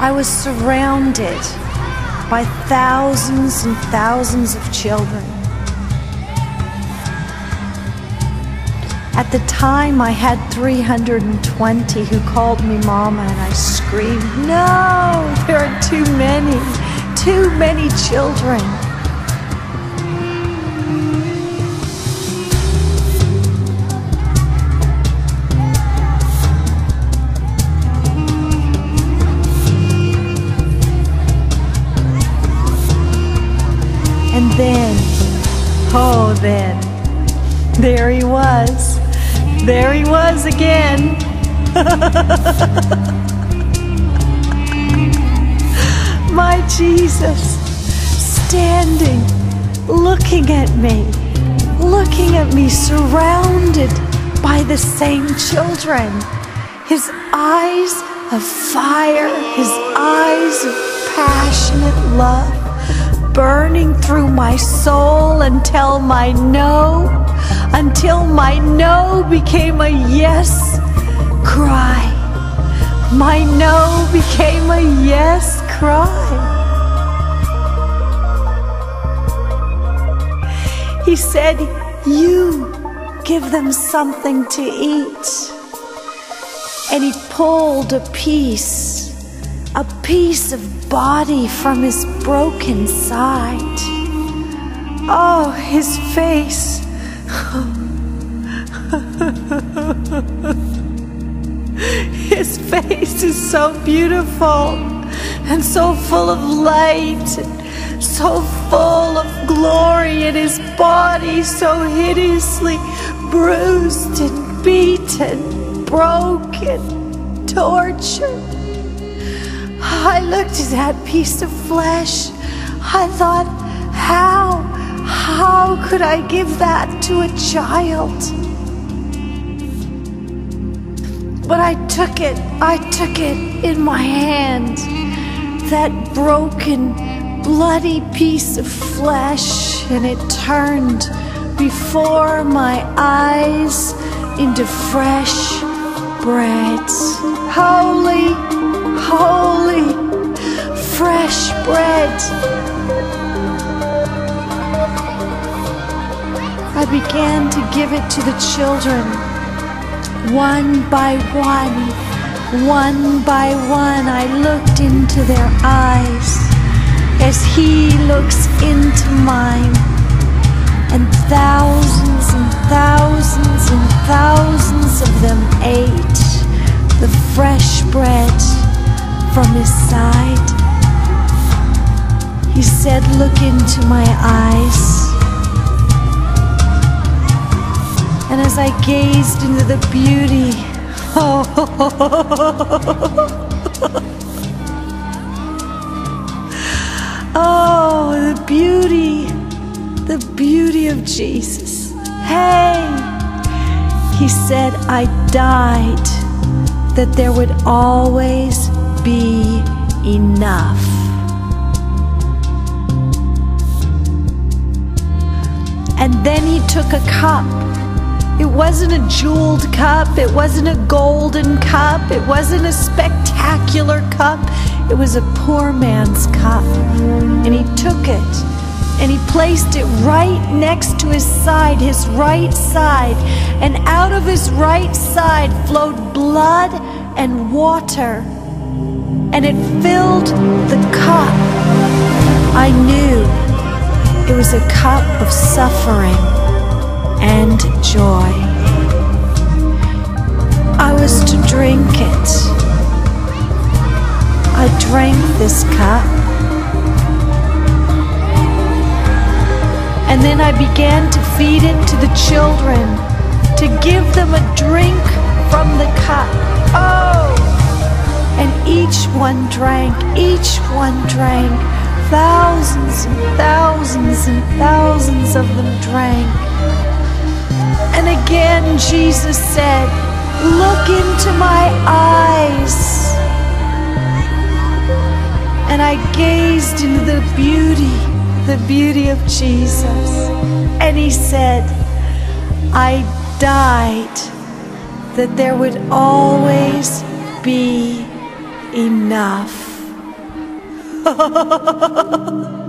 I was surrounded by thousands and thousands of children. At the time, I had 320 who called me mama, and I screamed, No, there are too many, too many children. And then, oh, then, there he was. There he was again. My Jesus, standing, looking at me, looking at me, surrounded by the same children. His eyes of fire, his eyes of passionate love burning through my soul until my no, until my no became a yes cry. My no became a yes cry. He said, You give them something to eat. And he pulled a piece, a piece of body from his broken side. Oh, his face. his face is so beautiful and so full of light and so full of glory, and his body so hideously bruised and beaten, broken, tortured. I looked at that piece of flesh. I thought, how, how could I give that to a child? But I took it, I took it in my hand. That broken, bloody piece of flesh, and it turned before my eyes into fresh bread. Holy, holy, fresh bread. I began to give it to the children, one by one. One by one, I looked into their eyes as He looks into mine. And thousands and thousands and thousands of them ate the fresh bread from His side. He said, Look into my eyes. And as I gazed into the beauty, oh, oh, the beauty, the beauty of Jesus. Hey, he said, I died that there would always be enough. And then he took a cup. It wasn't a jeweled cup, it wasn't a golden cup, it wasn't a spectacular cup. It was a poor man's cup. And he took it and he placed it right next to his side, his right side. And out of his right side flowed blood and water. And it filled the cup. I knew it was a cup of suffering and joy. I was to drink it. I drank this cup. And then I began to feed it to the children, to give them a drink from the cup. Each one drank, each one drank. Thousands and thousands and thousands of them drank. And again, Jesus said, Look into my eyes. And I gazed into the beauty, the beauty of Jesus. And he said, I died that there would always be enough.